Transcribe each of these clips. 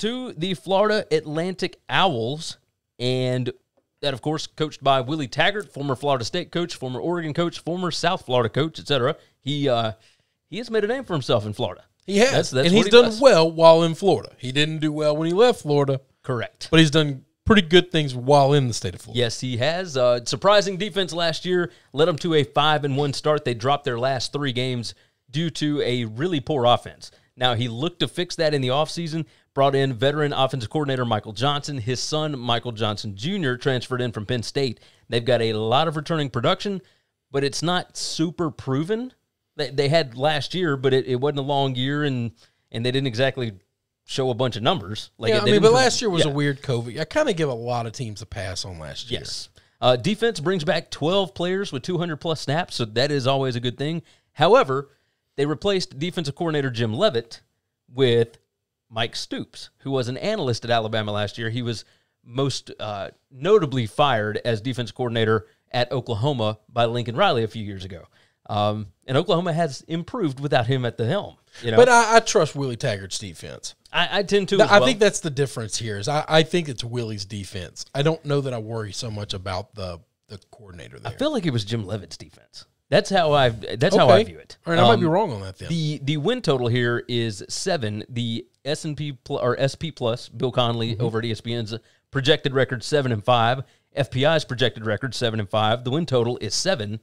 to the Florida Atlantic Owls, and that, of course, coached by Willie Taggart, former Florida State coach, former Oregon coach, former South Florida coach, etc. He uh, he has made a name for himself in Florida. He has, That's- that's and he's he done does. well while in Florida. He didn't do well when he left Florida, Correct. but he's done pretty good things while in the state of Florida. Yes, he has. Uh, surprising defense last year led them to a five and one start. They dropped their last three games due to a really poor offense. Now he looked to fix that in the offseason, brought in veteran offensive coordinator Michael Johnson. His son, Michael Johnson Jr., transferred in from Penn State. They've got a lot of returning production, but it's not super proven. They, they had last year, but it, it wasn't a long year and and they didn't exactly show a bunch of numbers. Like yeah, I mean, but last year was Yeah. a weird COVID. I kind of give a lot of teams a pass on last year. Yes. Uh, defense brings back 12 players with 200 plus snaps, so that is always a good thing. However, they replaced defensive coordinator Jim Leavitt with Mike Stoops, who was an analyst at Alabama last year. He was most uh, notably fired as defense coordinator at Oklahoma by Lincoln Riley a few years ago. Um, and Oklahoma has improved without him at the helm. You know, But I, I trust Willie Taggart's defense. I, I tend to. Th- I well. think that's the difference here. Is I, I think it's Willie's defense. I don't know that I worry so much about the the coordinator there. I feel like it was Jim Leavitt's defense. That's how I. That's how I view it. All right, I might Um, be wrong on that then. The the win total here is seven. The S and P or SP plus Bill Connelly Mm-hmm. over at ESPN's projected record seven and five. FPI's projected record seven and five. The win total is seven.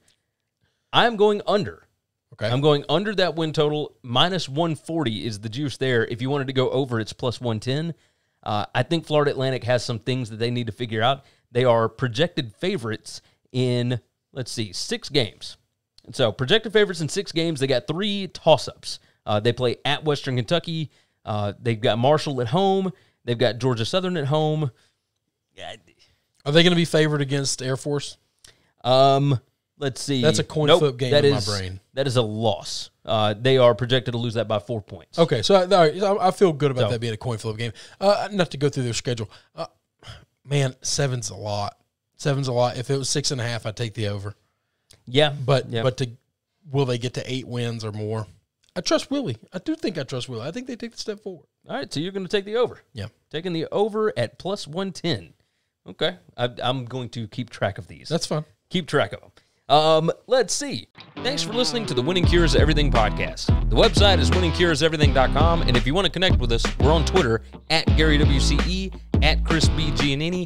I'm going under. okay. I'm going under that win total. Minus 140 is the juice there. If you wanted to go over, it's plus 110. Uh, I think Florida Atlantic has some things that they need to figure out. They are projected favorites in, let's see, six games. And so, projected favorites in six games. They got three toss ups. Uh, they play at Western Kentucky. Uh, they've got Marshall at home. They've got Georgia Southern at home. Yeah, Are they going to be favored against Air Force? Um, let's see. That's a coin Nope, flip game that in my brain. That is a loss. Uh, they are projected to lose that by four points. Okay, so I, so I I feel good about So- that being a coin flip game. Uh, not to go through their schedule. Uh, man, seven's a lot. Seven's a lot. If it was six and a half, I'd take the over. Yeah, But yeah. but to will they get to eight wins or more? I trust Willie. I do think I trust Willie. I think they take the step forward. all right. So you're going to take the over. Yeah. Taking the over at plus one ten. Okay, I, I'm going to keep track of these. That's fun. keep track of them. Um, let's see. Thanks for listening to the Winning Cures Everything podcast. The website is winningcureseverything.com, and if you want to connect with us, we're on Twitter at Gary WCE, at Chris B. Giannini,